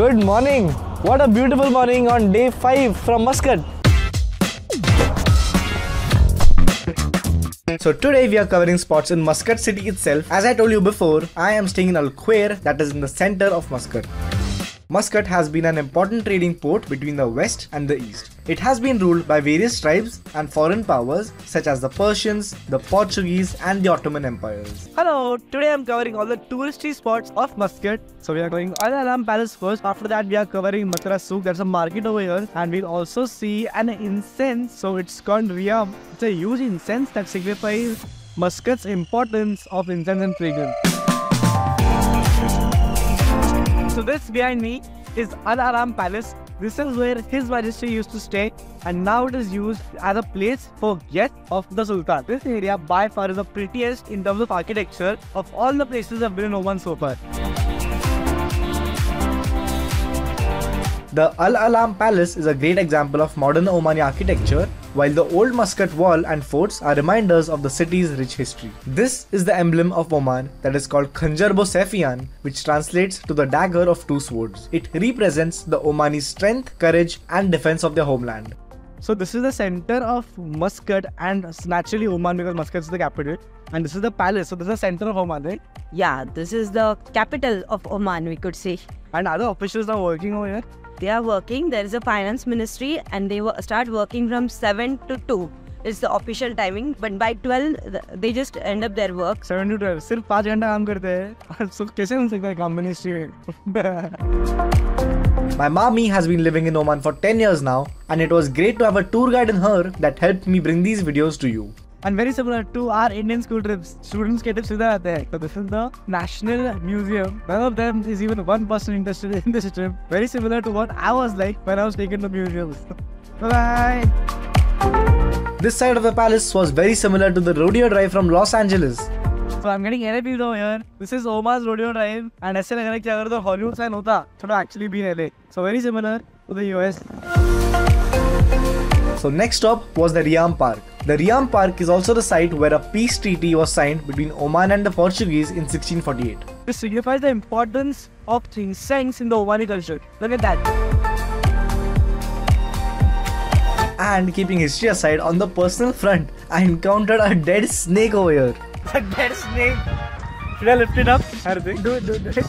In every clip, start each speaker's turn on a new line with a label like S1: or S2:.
S1: Good morning. What a beautiful morning on day 5 from Muscat. So today we are covering spots in Muscat city itself. As I told you before, I am staying in Al Khair that is in the center of Muscat. Muscat has been an important trading port between the west and the east. It has been ruled by various tribes and foreign powers such as the Persians, the Portuguese and the Ottoman empires. Hello, today I'm covering all the touristy spots of Muscat. So we are going Al Alam Palace first. After that we are covering Mutrah Souk. There's a market over here and we'll also see an incense. So it's called Riyam. It's a huge incense that signifies Muscat's importance of incense and fragrance. So this behind me is Al Alam Palace. This is where His Majesty used to stay and now it is used as a place for guests of the Sultan. This area by far is the prettiest in terms of architecture of all the places I've been in Oman so far. The Al Alam Palace is a great example of modern Omani architecture, while the old Muscat wall and forts are reminders of the city's rich history. This is the emblem of Oman that is called Khanjar-bo Saifiyan, which translates to the dagger of two swords. It represents the Omani strength, courage, and defense of their homeland. So this is the center of Muscat and naturally Oman because Muscat is the capital. And this is the palace. So this is the center of Oman, right?
S2: Yeah, this is the capital of Oman, we could say.
S1: And other officials are working over here
S2: They are working. There is a finance ministry, and they wo- start working from seven to two. It's the official timing, but by twelve th- they just end up their work.
S1: Seven to twelve सिर्फ पाँच घंटा काम करते हैं so कैसे बन सकता है काम मिनिस्ट्री में My mommy has been living in Oman for 10 years now and it was great to have a tour guide in her that helped me bring these videos to you. and very similar to our Indian school trips. Students get trips are there. So this is the National Museum. None of them is even one person interested in this trip. Very similar to what I was like when I was taken to museums. bye bye. This side of the palace was very similar to the rodeo drive from Los Angeles. So I'm getting NAP though here. This is Oman's rodeo drive and I लग रहा है कि अगर तो Hollywood it होता, तो actually be in LA. So very similar to the US. So next stop was the Riyam Park. The Riyam Park is also the site where a peace treaty was signed between Oman and the Portuguese in 1648. This signifies the importance of things, incense in the Omani culture. Look at that. And keeping history aside, on the personal front, I encountered a dead snake over here. A dead snake. Should I lift it up? Hardik? Do it, do it, do it.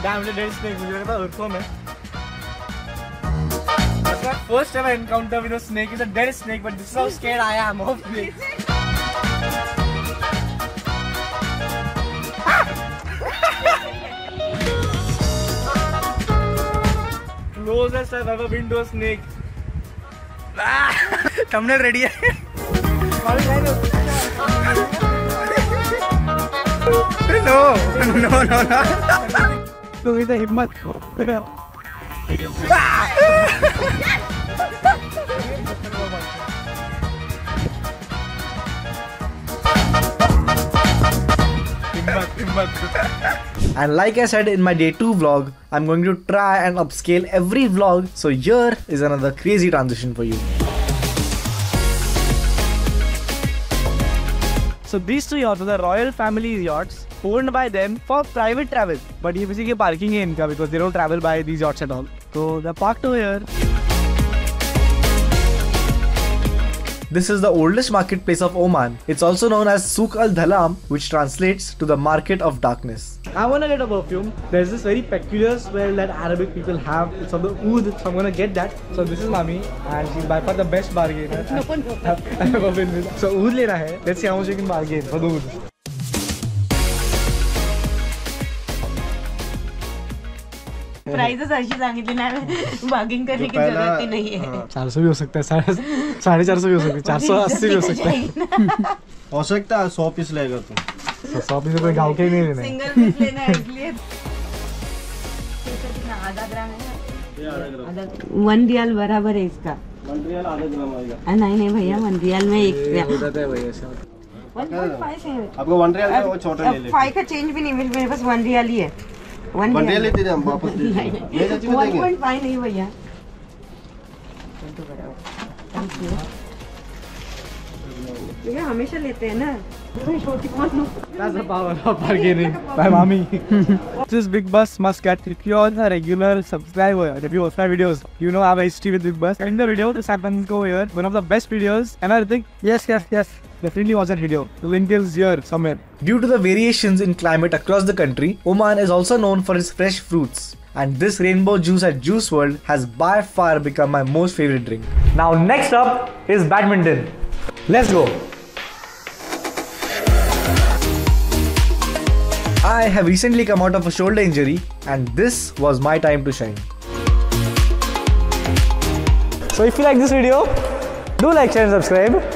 S1: Damn, it's a dead snake. My first ever encounter with a snake. It's a dead snake, but this is how scared I am of snakes. Closest I've ever been to a snake. thumbnail ready है no no no no तू इधर हिम्मत And like I said in my day 2 vlog, I'm going to try and upscale every vlog. So here is another crazy transition for you. So these two yachts are the royal family yachts owned by them for private travel. But ये basically parking है इनका because they don't travel by these yachts at all. So they're parked over here. This is the oldest marketplace of Oman. It's also known as Souk al Dhalam, which translates to the market of darkness. I want to get a perfume. There's this very peculiar smell that Arabic people have. It's of the oud, so I'm going to get that. So this is Mami, and she's by far the best bargainer I've I've ever been with. So oud lena hai. Let's see how much you can bargain for the oud.
S2: Prices अशी सांगितली ना barging करने की ज़रूरत ही नहीं है
S1: चार सौ भी हो. सकता है साढ़े साढ़े चार सौ भी हो सकता है चार सौ अस्सी भी हो सकता है
S3: हो सकता है सौ पीस लेगा तू
S1: तो? सौ पीस रुपये गाँव के ही. नहीं. लेने
S2: सिंगल पीस लेना है इसलिए आधा ग्राम है वन रियाल बराबर है इसका. नहीं नहीं भैया वन रियाल में एक
S3: आपको वन रियल वो छोटा ले ले
S2: फाइव का चेंज भी नहीं मेरे मेरे पास वन रियाल ही है. वन
S3: वन रियल लेते थे हम वापस दे देंगे। ये सच्ची में
S2: वन
S3: देंगे
S2: पॉइंट फाइव नहीं भैया ये हमेशा लेते हैं ना
S1: the power of bargaining by mommy. this is Big Bus Muscat. If you're a regular subscriber, if you watch my videos, you know I have a history with Big Bus. In the video, this happens go here. One of the best videos. And I think, yes, yes, yes. Definitely that video. The link is here somewhere. Due to the variations in climate across the country, Oman is also known for its fresh fruits. And this rainbow juice at Juice World has by far become my most favorite drink. Now, next up is badminton. Let's go. I have recently come out of a shoulder injury, and this was my time to shine. So, if you like this video, do like, share, and subscribe,